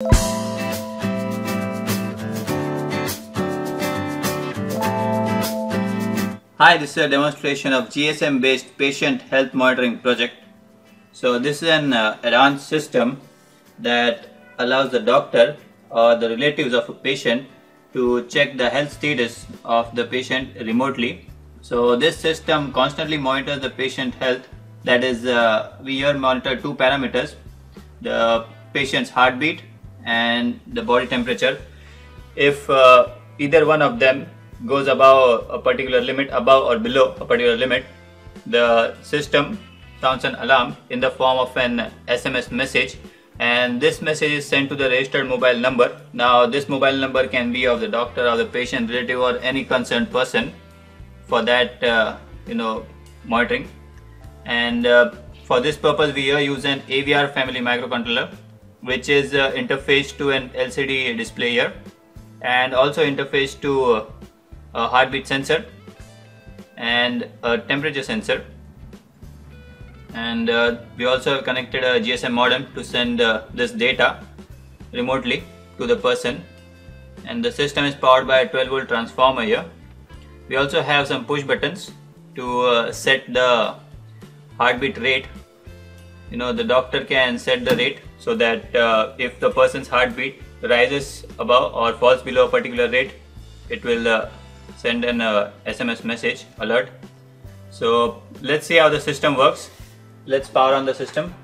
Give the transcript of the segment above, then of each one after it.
Hi, this is a demonstration of GSM based patient health monitoring project. So this is an uh, advanced system that allows the doctor or the relatives of a patient to check the health status of the patient remotely. So this system constantly monitors the patient health that is uh, we here monitor two parameters the patient's heartbeat and the body temperature. If uh, either one of them goes above a particular limit, above or below a particular limit, the system sounds an alarm in the form of an SMS message and this message is sent to the registered mobile number. Now this mobile number can be of the doctor or the patient relative or any concerned person for that uh, you know monitoring and uh, for this purpose we here use an AVR family microcontroller which is uh, interfaced to an LCD display here and also interface to uh, a heartbeat sensor and a temperature sensor. And uh, we also have connected a GSM modem to send uh, this data remotely to the person. And the system is powered by a 12 volt transformer here. We also have some push buttons to uh, set the heartbeat rate you know the doctor can set the rate so that uh, if the person's heartbeat rises above or falls below a particular rate it will uh, send an uh, SMS message alert. So let's see how the system works. Let's power on the system.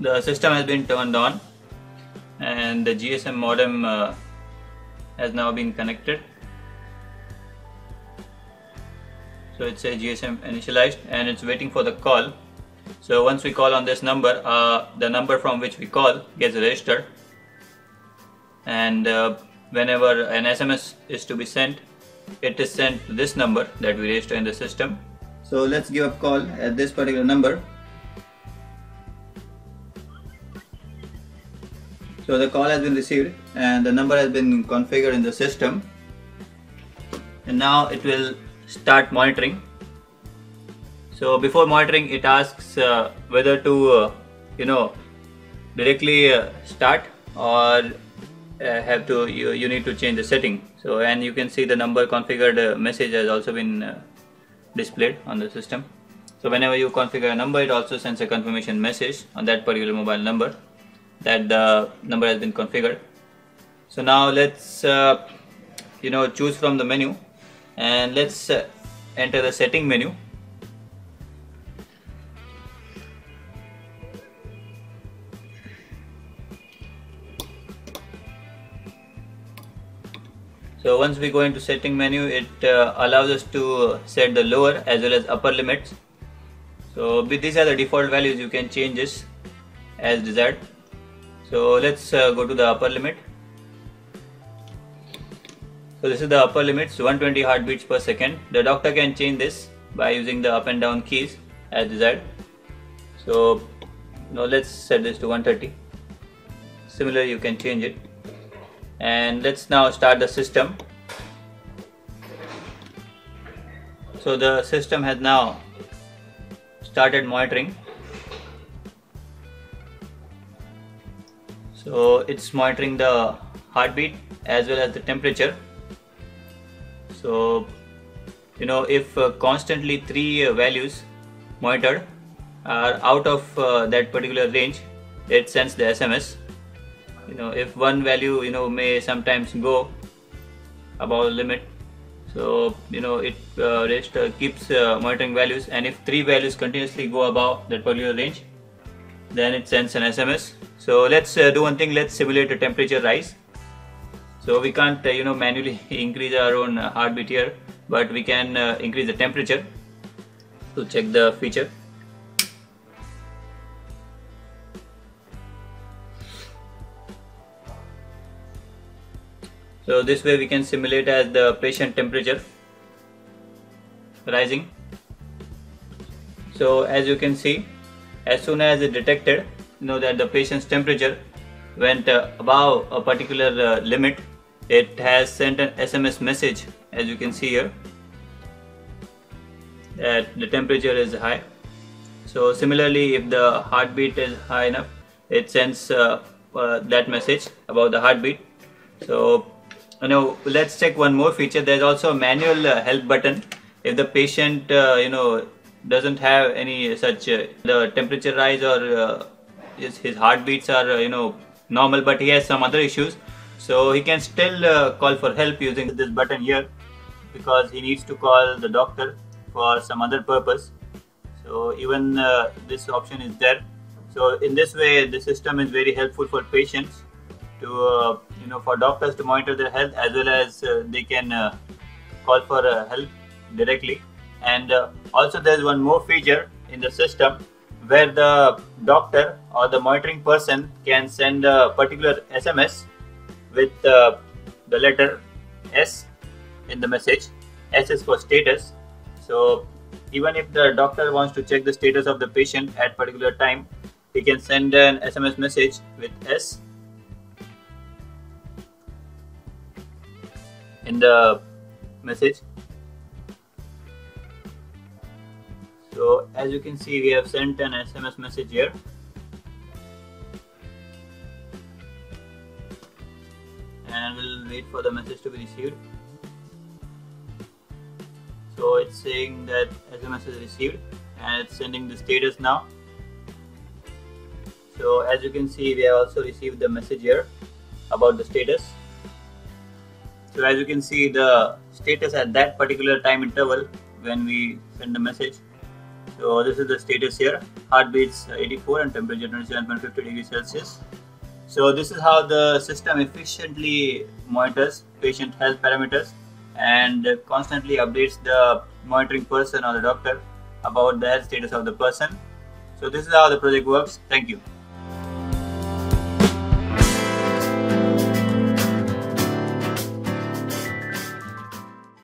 The system has been turned on and the GSM modem uh, has now been connected. So it says GSM initialized and it's waiting for the call so once we call on this number, uh, the number from which we call gets registered and uh, whenever an SMS is to be sent, it is sent to this number that we register in the system. So let's give a call at this particular number. So the call has been received and the number has been configured in the system and now it will start monitoring so before monitoring, it asks uh, whether to, uh, you know, directly uh, start or uh, have to you, you need to change the setting. So and you can see the number configured uh, message has also been uh, displayed on the system. So whenever you configure a number, it also sends a confirmation message on that particular mobile number that the number has been configured. So now let's you know choose from the menu and let's enter the setting menu So once we go into setting menu, it uh, allows us to set the lower as well as upper limits. So these are the default values, you can change this as desired. So let's uh, go to the upper limit. So this is the upper limit, so 120 heartbeats per second. The doctor can change this by using the up and down keys as desired. So now let's set this to 130. Similarly, you can change it and let's now start the system so the system has now started monitoring so it's monitoring the heartbeat as well as the temperature so you know if uh, constantly three uh, values monitored are out of uh, that particular range it sends the SMS you know if one value you know may sometimes go above the limit so you know it just uh, keeps uh, monitoring values. And if three values continuously go above that particular range then it sends an SMS so let's uh, do one thing. Let's simulate a temperature rise so we can't uh, you know manually increase our own uh, heartbeat here but we can increase the temperature to check the feature So this way we can simulate as the patient temperature rising. So as you can see, as soon as it detected, you know that the patient's temperature went uh, above a particular uh, limit, it has sent an SMS message as you can see here that the temperature is high. So similarly, if the heartbeat is high enough, it sends uh, uh, that message about the heartbeat. So you know, let's check one more feature. There's also a manual uh, help button. If the patient uh, you know doesn't have any such uh, the temperature rise or his, his heartbeats are you know normal, but he has some other issues, so he can still call for help using this button here because he needs to call the doctor for some other purpose. So even uh, this option is there. So in this way the system is very helpful for patients to uh, you know for doctors to monitor their health as well as uh, they can uh, call for uh, help directly. And uh, also there's one more feature in the system where the doctor or the monitoring person can send a particular sms with the letter s in the message. S is for status. So even if the doctor wants to check the status of the patient at particular time, he can send an SMS message with S in the message. So as you can see, we have sent an SMS message here. And we'll wait for the message to be received. So it's saying that SMS is received and it's sending the status now. So as you can see we have also received the message here about the status. So as you can see the status at that particular time interval when we send the message. So this is the status here. Heartbeats 84 and temperature 27.50 degrees celsius so this is how the system efficiently monitors patient health parameters and constantly updates the monitoring person or the doctor about the health status of the person. So this is how the project works. Thank you.